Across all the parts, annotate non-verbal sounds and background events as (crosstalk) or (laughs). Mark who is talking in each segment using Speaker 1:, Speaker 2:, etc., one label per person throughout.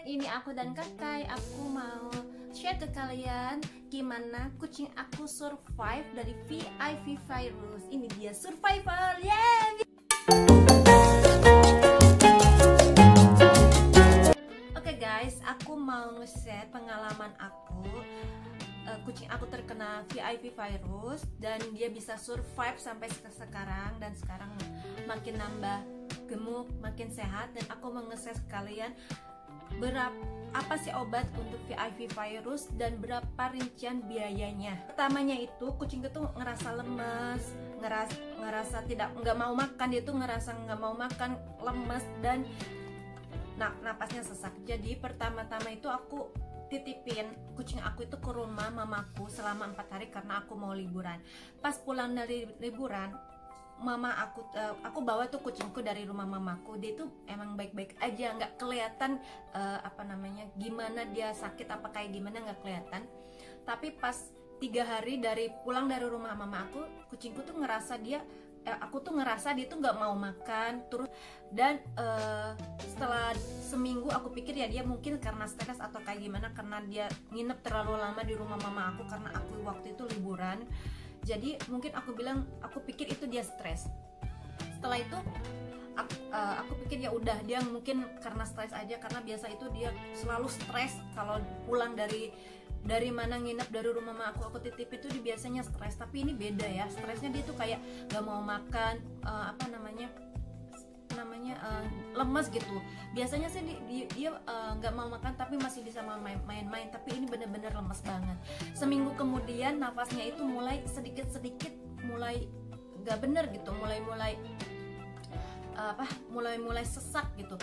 Speaker 1: Ini aku dan kakak, aku mau share ke kalian gimana kucing aku survive dari VIP virus. Ini dia survival, yeah! Oke guys, aku mau nge-share pengalaman aku uh, kucing aku terkena VIP virus dan dia bisa survive sampai sekarang dan sekarang makin nambah gemuk, makin sehat dan aku nge-share kalian berapa apa sih obat untuk VIP virus dan berapa rincian biayanya. Pertamanya itu kucing itu ngerasa lemes, ngerasa ngerasa tidak nggak mau makan, dia tuh ngerasa nggak mau makan, lemes dan nah, napasnya sesak. Jadi pertama-tama itu aku titipin kucing aku itu ke rumah mamaku selama empat hari karena aku mau liburan. Pas pulang dari liburan, mama aku uh, aku bawa tuh kucingku dari rumah mamaku. Dia tuh emang baik-baik aja nggak kelihatan uh, apa namanya gimana dia sakit apa kayak gimana nggak kelihatan. Tapi pas tiga hari dari pulang dari rumah mama aku kucingku tuh ngerasa dia eh, aku tuh ngerasa dia tuh nggak mau makan. Terus dan uh, setelah seminggu aku pikir ya dia mungkin karena stres atau kayak gimana karena dia nginep terlalu lama di rumah mama aku karena aku waktu itu liburan jadi mungkin aku bilang aku pikir itu dia stres. Setelah itu aku, uh, aku pikir ya udah dia mungkin karena stres aja karena biasa itu dia selalu stres. Kalau pulang dari dari mana nginep dari rumah mama aku aku titip itu dia biasanya stres. Tapi ini beda ya stresnya dia tuh kayak gak mau makan uh, apa namanya namanya uh, lemes gitu. Biasanya sih dia, dia uh, nggak mau makan tapi masih bisa main-main. Tapi ini bener-bener lemes banget. Seminggu kemudian nafasnya itu mulai sedikit-sedikit mulai nggak bener gitu. Mulai-mulai uh, apa mulai-mulai sesak gitu.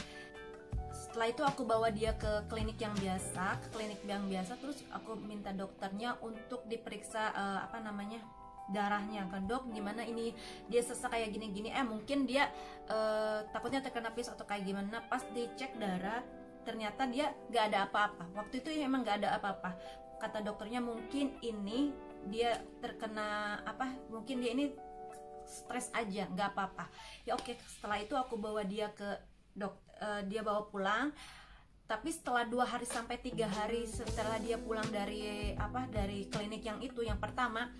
Speaker 1: Setelah itu aku bawa dia ke klinik yang biasa ke klinik yang biasa. Terus aku minta dokternya untuk diperiksa uh, apa namanya darahnya kan dok gimana ini? Dia sesak kayak gini-gini. Eh mungkin dia uh, takutnya terkena pis atau kayak gimana. Pas dicek darah ternyata dia gak ada apa-apa. Waktu itu emang gak ada apa-apa. Kata dokternya mungkin ini dia terkena apa mungkin dia ini stres aja nggak apa-apa. Ya oke setelah itu aku bawa dia ke dok uh, dia bawa pulang. Tapi setelah dua hari sampai tiga hari setelah dia pulang dari apa dari klinik yang itu yang pertama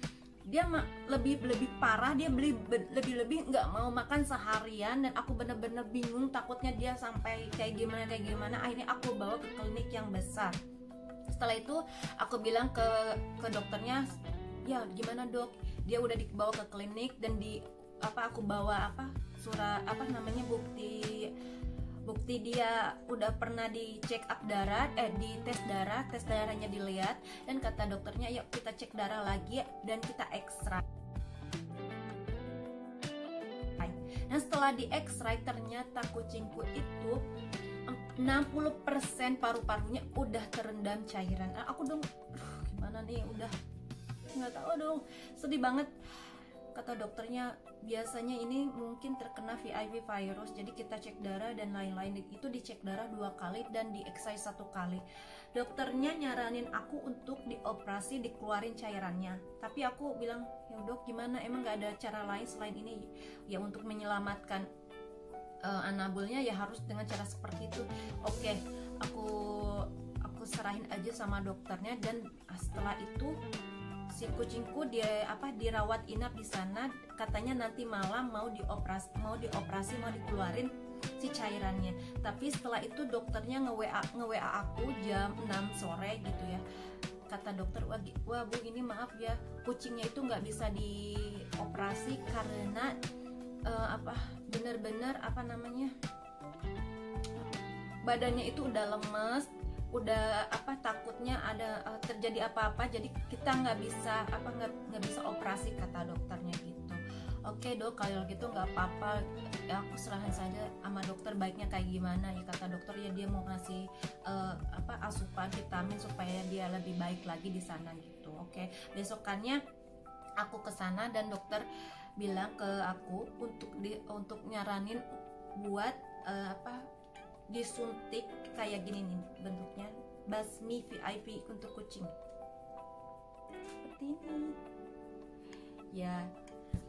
Speaker 1: dia lebih lebih parah dia beli lebih lebih nggak mau makan seharian dan aku bener-bener bingung takutnya dia sampai kayak gimana kayak gimana. Akhirnya aku bawa ke klinik yang besar. Setelah itu aku bilang ke ke dokternya ya gimana dok? Dia udah dibawa ke klinik dan di apa aku bawa apa surat apa namanya bukti bukti dia udah pernah di check up darah eh di tes darah tes darahnya dilihat dan kata dokternya yuk kita cek darah lagi dan kita ekstra dan setelah di X-ray ternyata kucingku itu 60% paru-parunya udah terendam cairan. Nah, aku dong gimana nih? Udah nggak tahu dong. Sedih banget. Kata dokternya biasanya ini mungkin terkena VIP virus jadi kita cek darah dan lain-lain. Itu dicek darah dua kali dan di excise satu kali. Dokternya nyaranin aku untuk dioperasi dikeluarin cairannya. Tapi aku bilang ya dok gimana? Emang gak ada cara lain selain ini? Ya untuk menyelamatkan uh, anabulnya ya harus dengan cara seperti itu. Oke aku aku serahin aja sama dokternya dan setelah itu si kucingku dia apa dirawat inap di sana. Katanya nanti malam mau dioperasi mau dioperasi mau dikeluarin si cairannya. Tapi setelah itu dokternya nge WA nge WA aku jam 6 sore gitu ya. Kata dokter wah, bu ini maaf ya kucingnya itu nggak bisa dioperasi karena uh, apa benar-benar apa namanya badannya itu udah lemes udah apa takutnya ada uh, terjadi apa-apa jadi kita nggak bisa apa nggak bisa operasi kata dokternya gitu. Oke dok kalau gitu nggak apa-apa ya aku serahkan saja sama dokter baiknya kayak gimana ya kata dokter ya dia mau ngasih uh, apa asupan vitamin supaya dia lebih baik lagi di sana gitu oke. Besokannya aku ke sana dan dokter bilang ke aku untuk di untuk nyaranin buat uh, apa disuntik kayak gini nih bentuknya. Basmi VIP untuk kucing. Seperti ini. Ya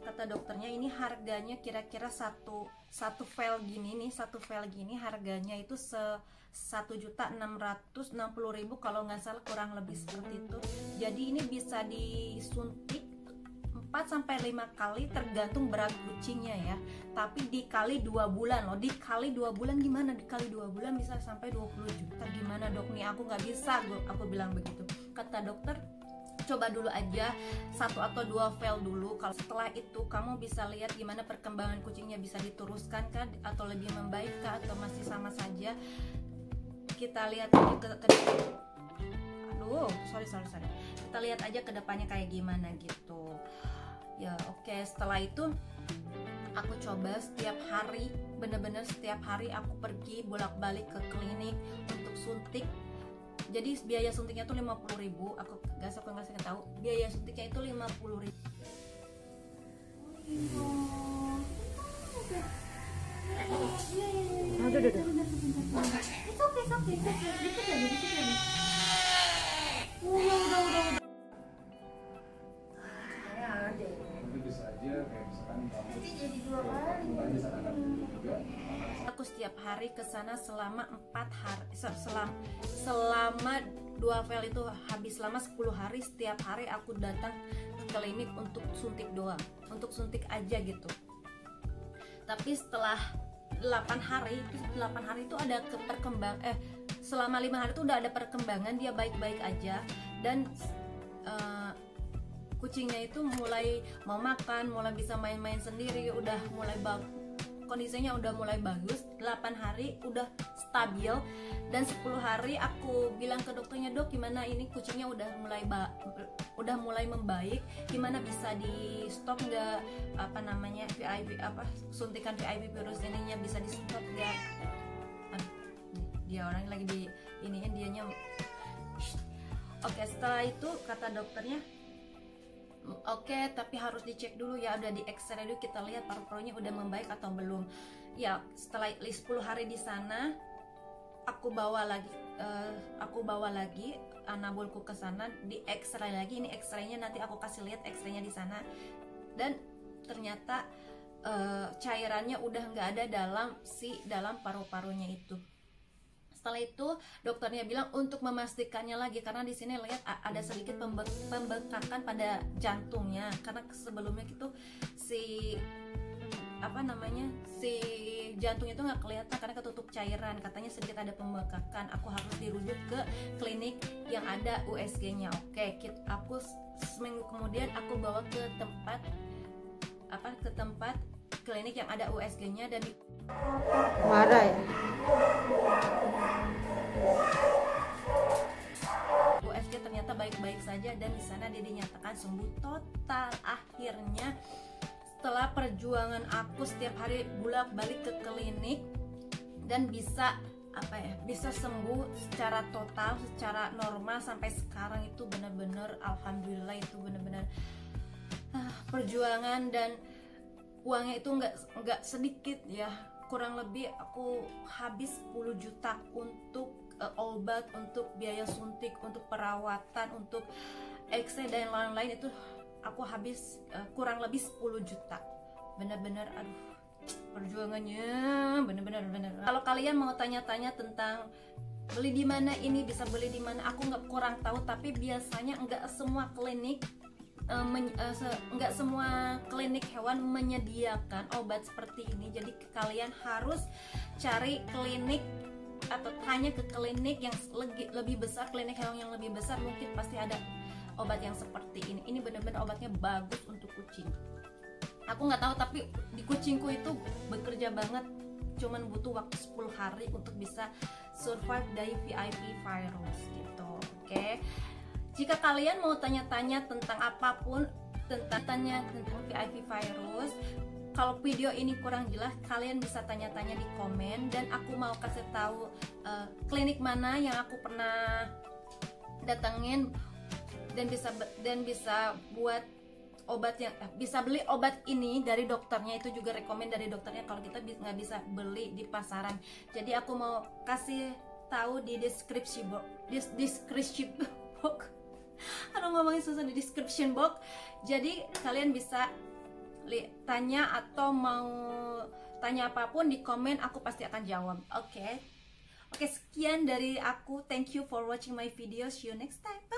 Speaker 1: kata dokternya ini harganya kira-kira satu satu file gini nih satu file gini harganya itu se satu juta enam ratus enam puluh ribu kalau nggak salah kurang lebih seperti itu. Jadi ini bisa disuntik 4 sampai 5 kali tergantung berat kucingnya ya. Tapi dikali dua bulan loh. Dikali dua bulan gimana? Dikali dua bulan bisa sampai 20 juta. Gimana dok nih? Aku nggak bisa. Aku bilang begitu. Kata dokter, coba dulu aja satu atau dua file dulu. Kalau setelah itu kamu bisa lihat gimana perkembangan kucingnya bisa dituruskan kan atau lebih membaik kah atau masih sama saja. Kita lihat aja ke, ke aduh sorry sorry sorry kita lihat aja ke depannya kayak gimana gitu ya oke okay. setelah itu aku coba setiap hari bener-bener setiap hari aku pergi bolak-balik ke klinik untuk suntik jadi biaya suntiknya tuh 50 ribu aku gak aku ngasih tahu biaya suntiknya itu 50 ribu Aduh, aduh, aduh. Aku setiap hari ke sana selama empat hari selama selama dua file itu habis selama 10 hari setiap hari aku datang ke klinik untuk suntik doang untuk suntik aja gitu. Tapi setelah 8 hari itu 8 hari itu ada perkembang eh selama lima hari itu udah ada perkembangan dia baik-baik aja. Dan uh, kucingnya itu mulai mau makan mulai bisa main-main sendiri udah mulai bagus kondisinya udah mulai bagus 8 hari udah stabil dan 10 hari aku bilang ke dokternya dok gimana? Ini kucingnya udah mulai ba udah mulai membaik gimana bisa di stop nggak apa namanya VIP apa suntikan VIP virus ininya bisa di stop nggak? Dia orang lagi di ininya dianya oke setelah itu kata dokternya oke okay, tapi harus dicek dulu ya udah di X-ray dulu kita lihat paru-parunya udah membaik atau belum. Ya setelah 10 hari di sana aku bawa lagi uh, aku bawa lagi anabulku ke sana di X-ray lagi ini X-raynya nanti aku kasih lihat X-raynya di sana. Dan ternyata uh, cairannya udah nggak ada dalam si dalam paru-parunya itu setelah itu dokternya bilang untuk memastikannya lagi karena di sini lihat ada sedikit pembe pembengkakan pada jantungnya. Karena sebelumnya itu si apa namanya si jantungnya itu nggak kelihatan karena ketutup cairan. Katanya sedikit ada pembengkakan. Aku harus dirujuk ke klinik yang ada USG-nya oke kita aku seminggu kemudian aku bawa ke tempat apa ke tempat klinik yang ada USG-nya dan
Speaker 2: marah ya?
Speaker 1: USG ternyata baik-baik saja dan di sana dia dinyatakan sembuh total. Akhirnya setelah perjuangan aku setiap hari bolak-balik ke klinik dan bisa apa ya bisa sembuh secara total secara normal sampai sekarang itu benar-benar alhamdulillah itu benar-benar ah, perjuangan dan uangnya itu nggak nggak sedikit ya. Kurang lebih aku habis 10 juta untuk uh, obat untuk biaya suntik untuk perawatan untuk X dan lain-lain itu aku habis uh, kurang lebih 10 juta. Bener-bener aduh perjuangannya bener-bener bener kalau kalian mau tanya-tanya tentang beli di mana ini bisa beli di mana aku nggak kurang tahu tapi biasanya nggak semua klinik uh, uh, se, nggak semua klinik hewan menyediakan obat seperti ini. Jadi kalian harus cari klinik atau tanya ke klinik yang lebih, lebih besar klinik hewan yang lebih besar mungkin pasti ada obat yang seperti ini. Ini benar-benar obatnya bagus untuk kucing. Aku nggak tahu tapi di kucingku itu bekerja banget cuman butuh waktu 10 hari untuk bisa survive dari VIP virus gitu. Oke? okay? Jika kalian mau tanya-tanya tentang apa pun tentang tanya tentang VIP virus, kalau video ini kurang jelas, kalian bisa tanya-tanya di komen dan aku mau kasih tahu uh, klinik mana yang aku pernah datengin dan bisa dan bisa buat obat yang eh, bisa beli obat ini dari dokternya itu juga rekomend dari dokternya kalau kita nggak bisa beli di pasaran. Jadi aku mau kasih tahu di deskripsi (laughs) box deskripsi box aduh ngomongin susah di description box jadi kalian bisa tanya atau mau tanya apa pun di komen aku pasti akan jawab. Oke. Oke, sekian dari aku. Thank you for watching my video. See you next time.